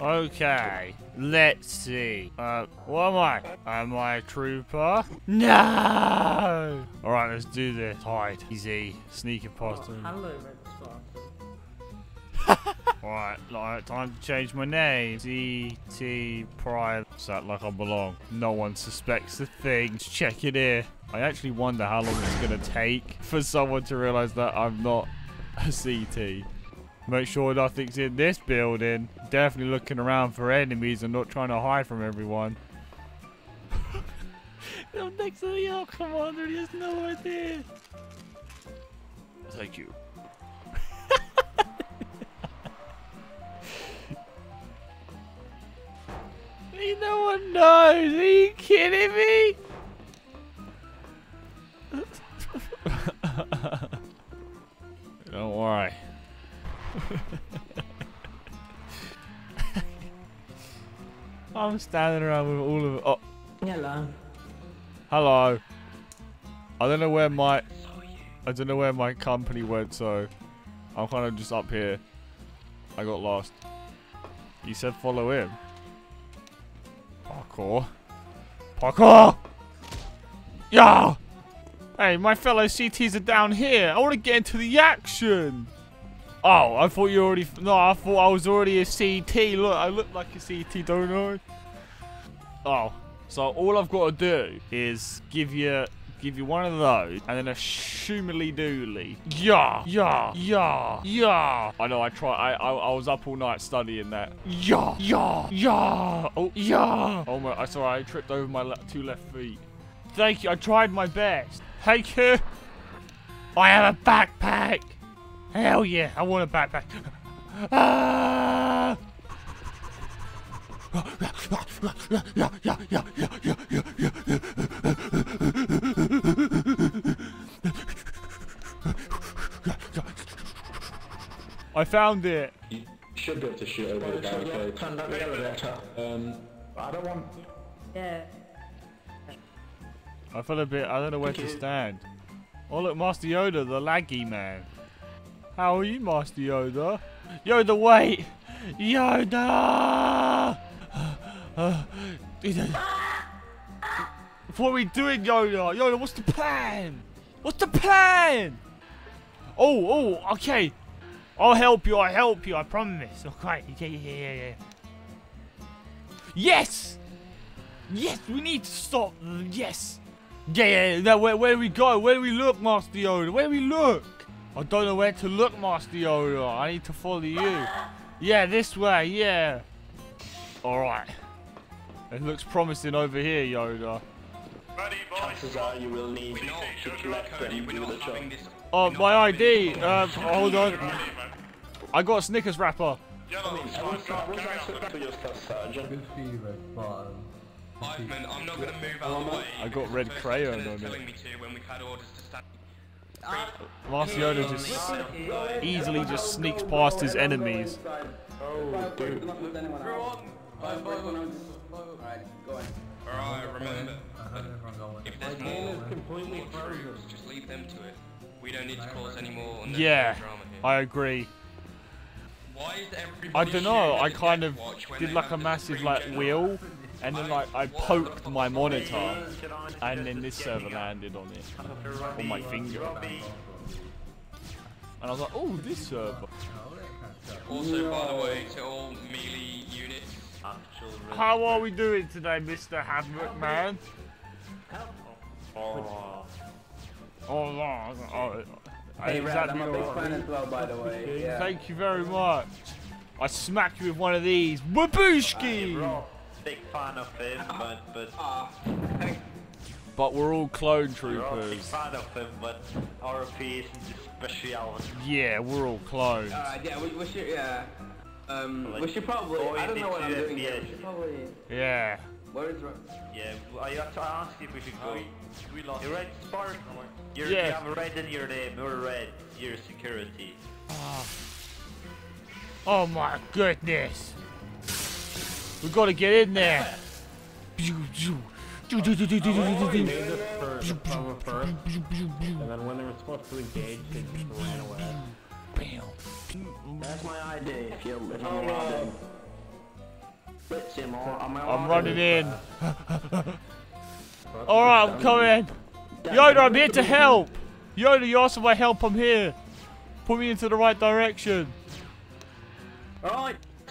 Okay, let's see. Uh, what am I? Am I a trooper? No! Alright, let's do this. Hide. Easy. Sneak past him. Hello, Red Alright, like, time to change my name. CT Prime. Sat like I belong. No one suspects a thing. Check it here. I actually wonder how long it's gonna take for someone to realize that I'm not a CT. Make sure nothing's in this building. Definitely looking around for enemies and not trying to hide from everyone. I'm next to the ARC Commander, he has no idea. Thank you. no one knows. Are you kidding me? Don't worry. I'm standing around with all of it. Oh, Hello. hello. I don't know where my I don't know where my company went, so I'm kind of just up here. I got lost. You said follow him. Parkour. Parkour! Yeah! Hey, my fellow CTs are down here. I want to get into the action. Oh, I thought you already. No, I thought I was already a CT. Look, I look like a CT, don't I? Oh, so all I've got to do is give you give you one of those, and then a shumily dooley. Yeah, yeah, yeah, yeah. I know. I try. I, I I was up all night studying that. Yeah, yeah, yeah. Oh, yeah. Oh my! I sorry. I tripped over my le two left feet. Thank you. I tried my best. Thank you. I have a backpack. Hell yeah! I want a backpack. Ah! I found it. You should be able to shoot over the barricade. Turn down. Um, I don't want. Yeah. I feel a bit. I don't know where to stand. Oh look, Master Yoda, the laggy man. How are you, Master Yoda? Yoda, wait! Yoda! what are we doing, Yoda? Yoda, what's the plan? What's the plan? Oh, oh, okay. I'll help you. I'll help you. I promise. Okay. Yeah, yeah, yeah, yeah. Yes. Yes, we need to stop. Yes. Yeah, yeah. Now, where, where do we go? Where do we look, Master Yoda? Where do we look? I don't know where to look, Master Yoda. I need to follow you. Yeah, this way. Yeah. All right. It looks promising over here, Yoda. Ready, boys. Chances are you will need We're to you're collect them we're to do the job. Oh, my ID. Uh, hold on. I got a Snickers wrapper. I mean, it's I fine, was go, not was carry I on, supposed to just a sergeant? Good for you, Red Bottom. Ivan, I'm not going to move out of the way. I got because red the first crayon lieutenant's on it. Telling me to when we've had orders to stand. Master Yoda just easily just sneaks past his enemies. Oh, dude. Alright, remember, I heard everyone going. if there's more, more troops, just leave them to it. We don't need to cause any more Yeah, drama here. I agree. Why is everybody I don't know. I kind of Death Watch when did like a massive like General? wheel, and then like I poked my monitor, and then this server landed on it, on my finger, and I was like, oh, this server. Also, by the way, to all melee units, How are we doing today, Mr. Havoc Man? Oh, oh, oh. Hey, Red, exactly I'm a big what fan as well, by the way. Yeah. Thank you very much. I smack you with one of these. Babushki! Big fan of him, ah. but but ah. But we're all clone we're all big troopers. fan of him, but RP isn't his speciality. Yeah, we're all clones. Alright, yeah, we, we should, yeah. Um, Like, we should probably, I don't know what I'm doing here. We should probably, Yeah. where is Red? Yeah, I have to ask if we should go. Oh, we lost. You red, Spark? You're, Yeah. You have red in your name. You're red. You're security. Ah. Oh my goodness. We gotta get in there. Made this for the first, and then when they were supposed to engage, they just ran away. Bam. That's my ID if you're, if you're wondering. splits him or am I I'm on? running in. Alright, I'm coming. Yoda, I'm here to help. Yoda, you asked for my help. I'm here. Put me into the right direction.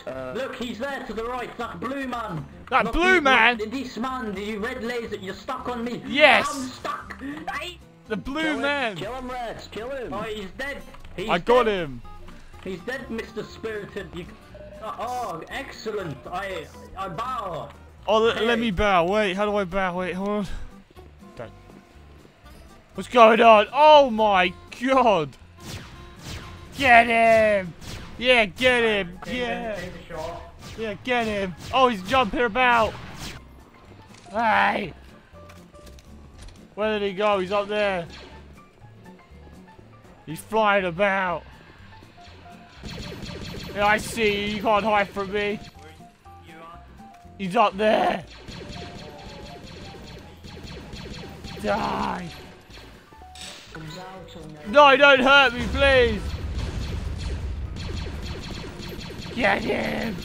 Right. Look, he's there to the right, that blue man. That Look, blue you- man? This man, you red laser, you're stuck on me. Yes. I'm stuck. Hey. The blue Kill him, man. Kill him, Reds, kill him. Oh, he's dead. He's I got dead. him. He's dead, Mr. Spirited. You... Uh, oh, excellent. I I bow. Oh, let, let me bow. Wait, how do I bow? Wait, hold on. Don't. What's going on? Oh my god! Get him! Yeah, get him! Yeah! Yeah, get him! Oh, he's jumping about! Hey! Where did he go? He's up there. He's flying about. Yeah, I see you. You can't hide from me. He's up there. Die. No, don't hurt me, please. Get him.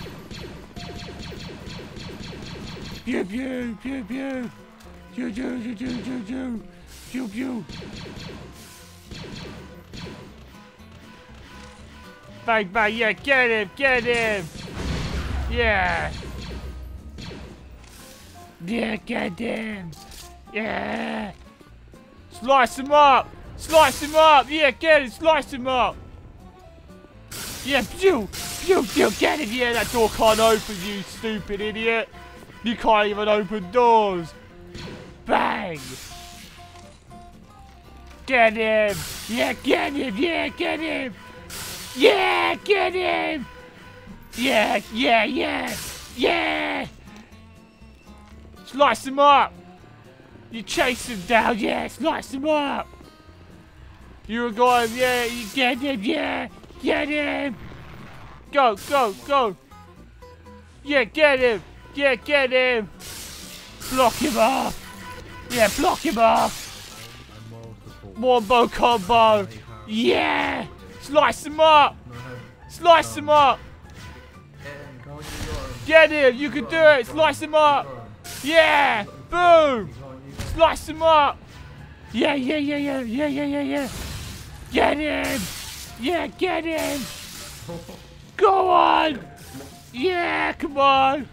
Pew pew pew pew. Pew pew pew pew pew pew. Pew pew. Bang bang, yeah, get him, get him. Yeah. Yeah, get him. Yeah. Slice him up. Slice him up. Yeah, get him. Slice him up. Yeah, pew, pew, pew. Get him. Yeah, that door can't open, you stupid idiot. You can't even open doors. Bang. Get him. Yeah, get him. Yeah, get him. Yeah, get him. Yeah, yeah, yeah. Yeah. Slice him up! You chase him down, yeah, slice him up! You're going, yeah, you get him, yeah! Get him! Go, go, go! Yeah, get him! Yeah, get him! Block him off! Yeah, block him off! Wombo combo! Yeah! Slice him up! Slice him up! Get him! You can do it! Slice him up! Yeah! Boom! Slice him up! Yeah, yeah, yeah, yeah, yeah, yeah, yeah, yeah. Get him! Yeah, get him! Go on! Yeah, come on!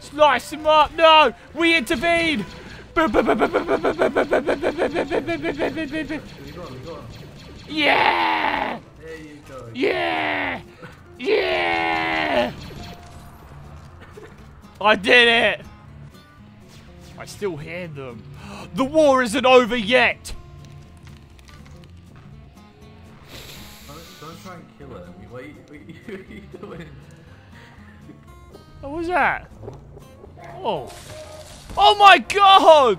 Slice him up! No! We intervened! Yeah! Yeah! Yeah! I did it! I still hear them. The war isn't over yet! What are you, what are you, what are you doing? What was that? Oh. Oh my god!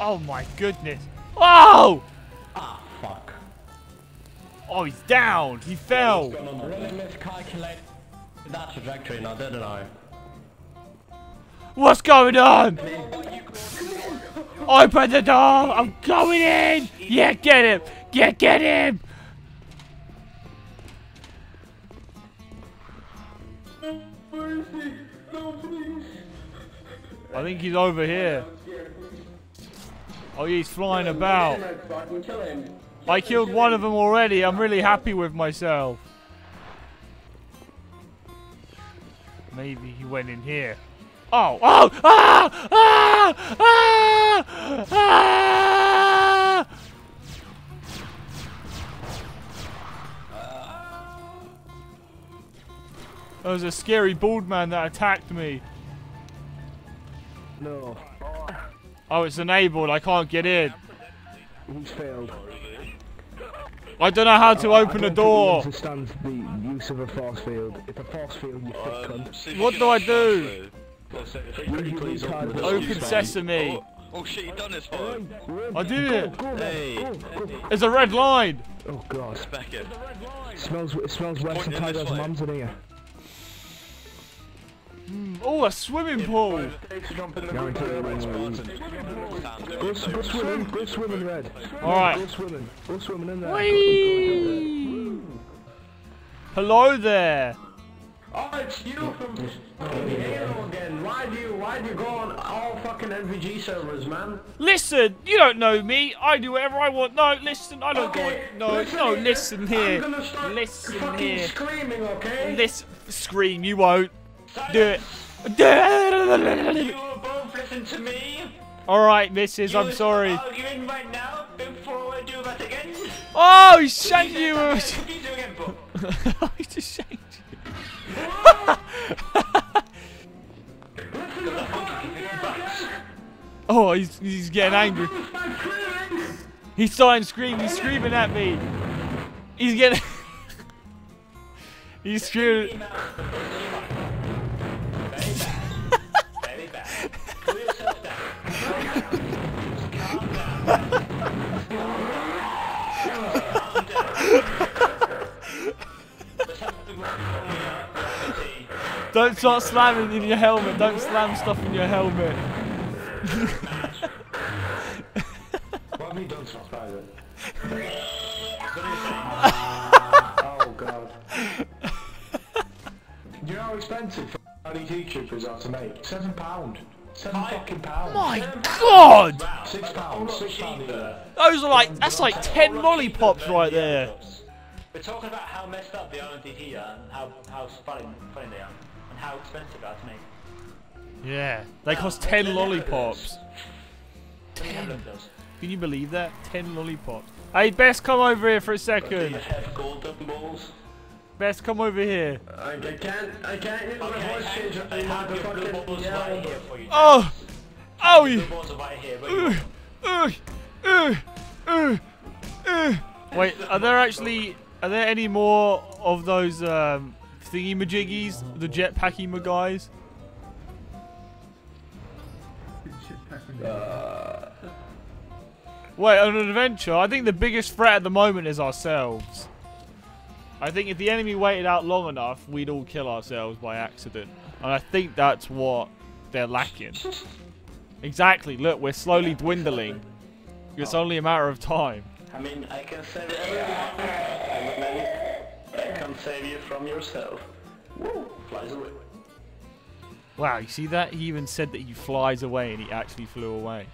Oh my goodness. Oh! Ah, fuck. Oh, he's down. He fell. I really miscalculated that trajectory now, didn't I? What's going on? Open the door. I'm going in. Yeah, get him. Yeah, get him. I think he's over here. Oh, he's flying about. I killed one of them already. I'm really happy with myself. Maybe he went in here. Oh, oh, ah, ah, ah, ah. There was a scary bald man that attacked me. No, Oh, it's enabled. I can't get in. he's failed. I don't know how to open the I don't door. think he understands the use of a force field. It's a force field, you um, thick cunt. What do I do? Please open Open sesame. Oh, oh shit, you done this for I did it. Go, go, go, go. There's a red line. Oh god. Back in. smells it smells worse than Pointing this Tyler's mum's in here. Mm. Oh, a swimming pool. Guarantee you won't work. Go, swimming, go swimming, Red. Alright. Go swimming, go swimming in there. Whee! Hello there. Oh, it's you from fucking Halo again. Why do you, why do you go on all fucking NVG servers, man? Listen, you don't know me. I do whatever I want. No, listen, I don't Okay, go. No, no, here. listen I'm here. gonna start Listen fucking here. screaming, okay? Listen, scream. You won't. Do it. Do it. You will both listen to me. All right, missus. I'm sorry. Right now before I do that again. Oh, he shanked you. Please do again, Bob. he just shanked you. oh, he's he's getting angry. He's starting to scream. He's screaming at me. He's getting. he's screaming. Don't start slamming in your helmet. Don't slam stuff in your helmet. What have you done so far then? Oh god. Do you know how expensive RDT troopers are to make? Seven pound. Seven fucking pounds. My God! Six pounds. Six pounds. Those are like that's like ten lollipops right there. We're talking about how messed up the RNTT are and how, how funny, funny they are and how expensive they are to make. Yeah, they cost ten lollipops. Let me have a look at those. Can you believe that? Ten lollipops. Hey, Best, come over here for a Do second. you have golden balls? Best, come over here. I, I can't, I can't use my voice I, changer. I have your blue balls yell. right here for you. Oh, oh, you. Blue balls are right here. You Uh, want. uh, uh, uh, uh. Wait, are there actually are there any more of those um, thingy majiggies, the jetpacky guys? Uh. Wait, on an adventure, I think the biggest threat at the moment is ourselves. I think if the enemy waited out long enough, we'd all kill ourselves by accident. And I think that's what they're lacking. Exactly, look, we're slowly dwindling. It's oh. only a matter of time. I mean, I can save everyone can save you from yourself. Woo! Flies away. Wow, you see that? He even said that he flies away and he actually flew away.